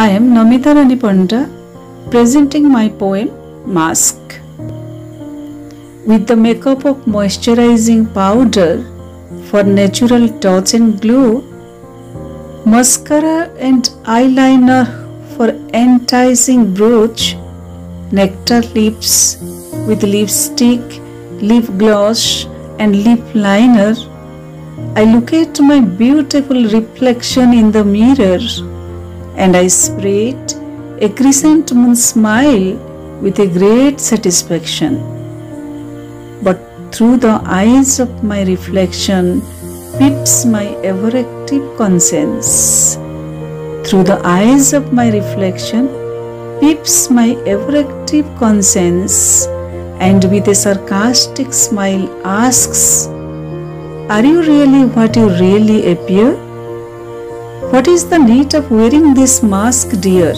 I am Namita Rani Panda presenting my poem Mask. With the makeup of moisturizing powder for natural touch and glow, mascara and eyeliner for enticing brooch, nectar lips with lipstick, lip gloss, and lip liner. I look at my beautiful reflection in the mirror and I spread a crescent moon smile with a great satisfaction. But through the eyes of my reflection peeps my ever active conscience. Through the eyes of my reflection peeps my ever active conscience and with a sarcastic smile asks, Are you really what you really appear? What is the need of wearing this mask, dear?